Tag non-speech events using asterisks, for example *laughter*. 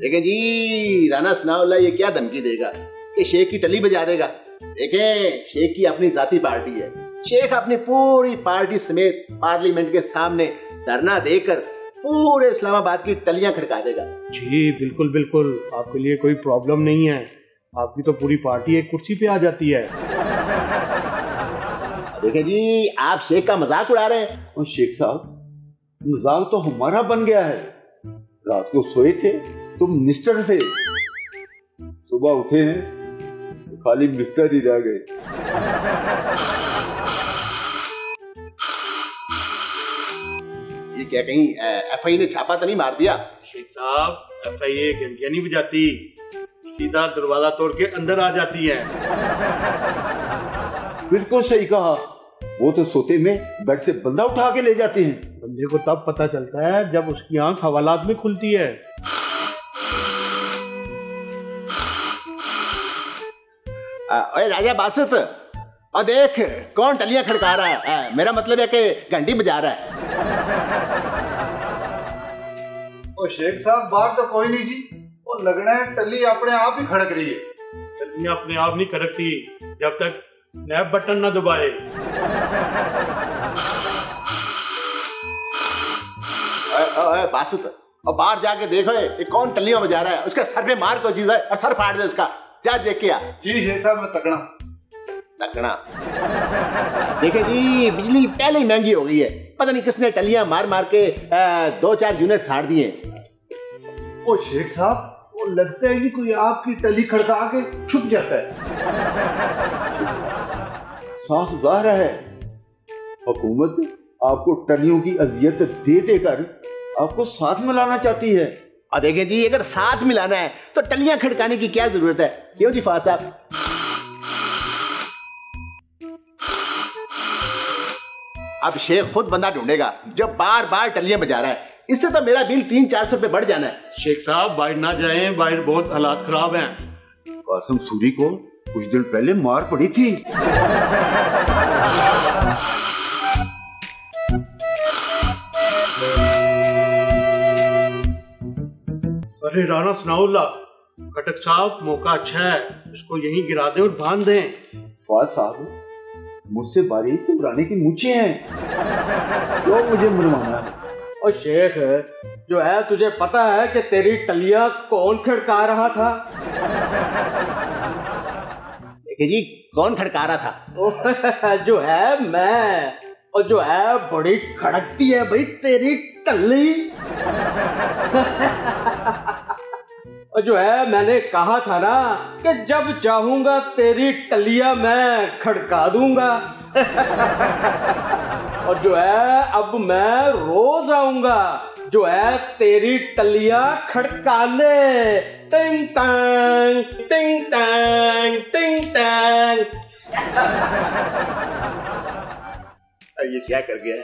देखें जी राना सनाउल्ला ये क्या धमकी देगा? कि शेख की टली बजा देगा। देखें शेख की अपनी जाती पार्टी है। शेख अपनी पूरी पार्टी समेत पार्लियामेंट के सामने धरना देकर पूरे इस्लामाबाद की टलियाँ खड़का देगा। जी बिल्कुल बिल्कुल। आपके लिए कोई प्रॉब्लम नहीं है। आपकी तो पूरी पार्टी एक कुर्सी पे आ जाती है। देखें जी आप शेख का मज़ाक उड़ा रहे हैं। और शेख साहब मज़ाक तो हमारा बन गया है। रात को सोए थे तो मिनिस्टर थे सुबह उठे हैं तो खाली मिस्टर ही रह गए। ये क्या कहीं एफआई ने छापा तो नहीं मार दिया? शेख साहब एफ़ आई ए घंटियाँ नहीं बजाती। सीधा दरवाज़ा तोड़ के अंदर आ जाती है। बिल्कुल सही कहा। वो तो सोते में बेड से बंदा उठा के ले जाते हैं। बंदे को तब पता चलता है जब उसकी आँख हवालात में खुलती है। ओए राजा बासत और देख कौन टलियाँ खड़का रहा है? आ, मेरा मतलब है कि घंटी बजा रहा है। ओ शेख साहब बाहर तो कोई नहीं जी। वो लगना है टल्ली अपने आप ही खड़क रही है। चलिए अपने आप नहीं खड़कती जब तक नैब बटन ना दबाए। बासत और बाहर जाके देखो ये ये कौन टलियाँ बजा रहा है? उसका सर पे मार कोई चीज़ है और सर फाड़ दे उसका। जा देख आ जी शेख साहब मैं तकड़ा। तकना देखे जी बिजली पहले ही महँगी हो गई है। पता नहीं किसने टलियाँ मार मार के आ, दो चार यूनिट साड़ दिए। ओ शेख साहब वो लगता है कि कोई आपकी टली खड़का के छुप जाता है। साफ़ ज़ाहिर है हुकूमत आपको टलियों की अजियत दे देकर आपको साथ में लाना चाहती है। और देखें जी अगर साथ मिलाना है तो टलियाँ खड़काने की क्या ज़रूरत है? क्यों जी फाज साहब? अब शेख खुद बंदा ढूंढेगा जो बार बार टलियाँ बजा रहा है। इससे तो मेरा बिल तीन चार सौ रुपये बढ़ जाना है। शेख साहब बाहर ना जाए बाहर बहुत हालात खराब हैं। कासिम सूरी को कुछ दिन पहले मार पड़ी थी। *laughs* अरे राणा सनाउल्ला खटक साहब मौका अच्छा है। इसको यहीं गिरा दें और बाँध दें। फवाद साहब मुझसे बारीक पुराने की मुझे हैं। क्यों मुझे मरवाना और शेख जो है तुझे पता है कि तेरी टलिया कौन खड़का रहा था? देखिए जी कौन खड़का रहा था? *laughs* जो है मैं और जो है बड़ी खड़कती है भाई तेरी टल्ली। *laughs* और जो है, मैंने कहा था ना कि जब चाहूँगा तेरी टलिया मैं खड़का दूँगा। और जो है, अब मैं रोज आऊँगा, जो है, तेरी टलिया खड़काने। टिंग टैंग, टिंग टांग टिंग टांग। ये क्या कर गया?